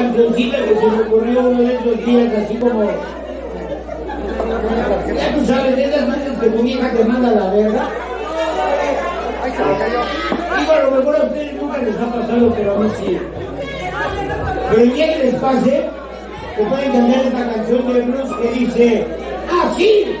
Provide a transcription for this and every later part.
cancioncita que se me ocurrió uno de estos días, así como. Ya tú sabes, de esas veces que tu vieja te manda la verga. Digo, a lo mejor a ustedes nunca les ha pasado, pero a mí sí. Pero el día que les pase, se pueden cantar esta canción de blues que dice así.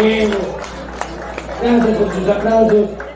A huevo. Gracias por aplausos.